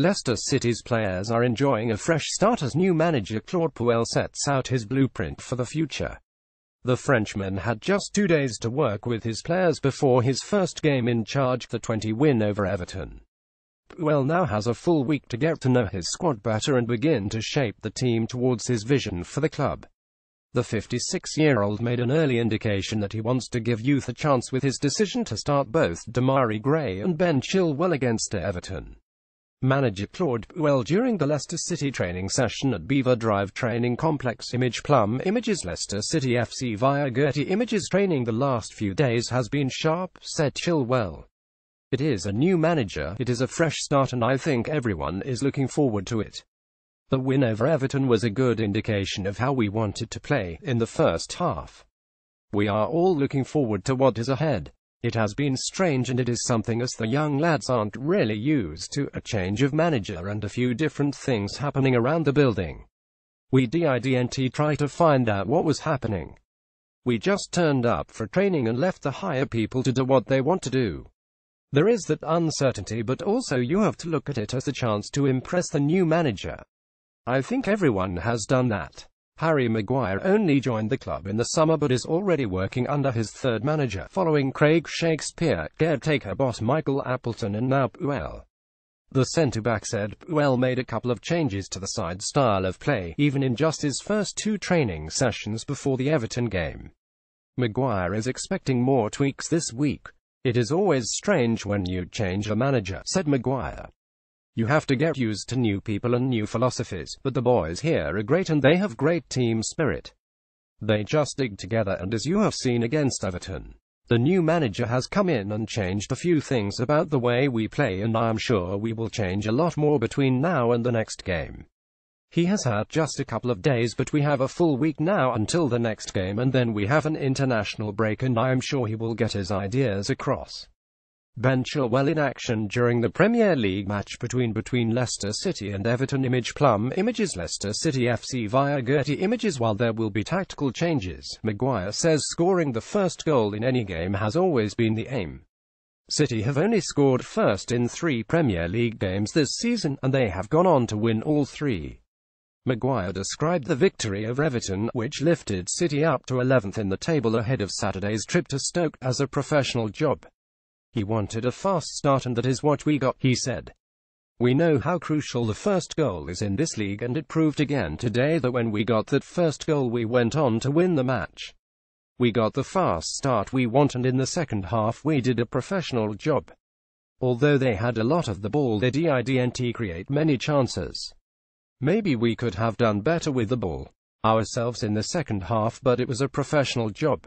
Leicester City's players are enjoying a fresh start as new manager Claude Puel sets out his blueprint for the future. The Frenchman had just two days to work with his players before his first game in charge, the 20 win over Everton. Puel now has a full week to get to know his squad better and begin to shape the team towards his vision for the club. The 56-year-old made an early indication that he wants to give youth a chance with his decision to start both Demarai Gray and Ben Chilwell against Everton. Manager Claude Puel during the Leicester City training session at Belvoir Drive Training Complex Image Plumb Images Leicester City FC via Getty Images training the last few days has been sharp, said Chilwell. It is a new manager, it is a fresh start and I think everyone is looking forward to it. The win over Everton was a good indication of how we wanted to play in the first half. We are all looking forward to what is ahead. It has been strange and it is something as the young lads aren't really used to, a change of manager and a few different things happening around the building. We didn't try to find out what was happening. We just turned up for training and left the higher people to do what they want to do. There is that uncertainty but also you have to look at it as a chance to impress the new manager. I think everyone has done that. Harry Maguire only joined the club in the summer but is already working under his third manager, following Craig Shakespeare, caretaker boss Michael Appleton and now Puel. The centre-back said Puel made a couple of changes to the side's style of play, even in just his first two training sessions before the Everton game. Maguire is expecting more tweaks this week. It is always strange when you change a manager, said Maguire. You have to get used to new people and new philosophies, but the boys here are great and they have great team spirit. They just dig together and as you have seen against Everton, the new manager has come in and changed a few things about the way we play and I am sure we will change a lot more between now and the next game. He has had just a couple of days but we have a full week now until the next game and then we have an international break and I am sure he will get his ideas across. Ben Chilwell in action during the Premier League match between between Leicester City and Everton Image Plumb Images Leicester City FC via Getty Images While there will be tactical changes, Maguire says scoring the first goal in any game has always been the aim. City have only scored first in three Premier League games this season, and they have gone on to win all three. Maguire described the victory of Everton, which lifted City up to 11th in the table ahead of Saturday's trip to Stoke, as a professional job. He wanted a fast start and that is what we got, he said. We know how crucial the first goal is in this league and it proved again today that when we got that first goal we went on to win the match. We got the fast start we want and in the second half we did a professional job. Although they had a lot of the ball they didn't create many chances. Maybe we could have done better with the ball ourselves in the second half but it was a professional job.